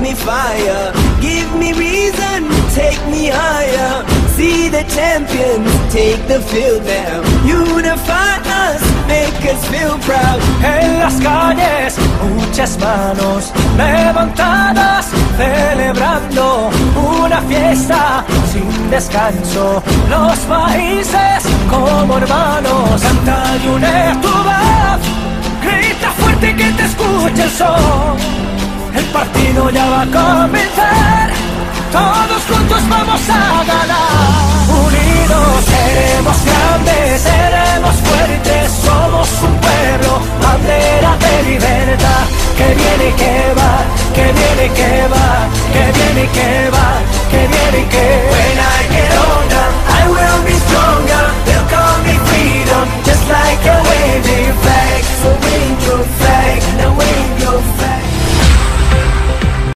give me fire, give me reason, take me higher. See the champions take the field now. Unify us, make us feel proud. En las calles, muchas manos levantadas, celebrando una fiesta sin descanso. Los países como hermanos, canta y une tu voz. Grita fuerte que te escuche el sol. El partido ya va a comenzar. Todos juntos vamos a ganar. Unidos seremos grandes, seremos fuertes. Somos un pueblo, bandera de libertad. Que viene y que va, que viene y que va, que viene y que va, que viene y que va. When I get older, I will be stronger. They'll call me freedom, just like a waving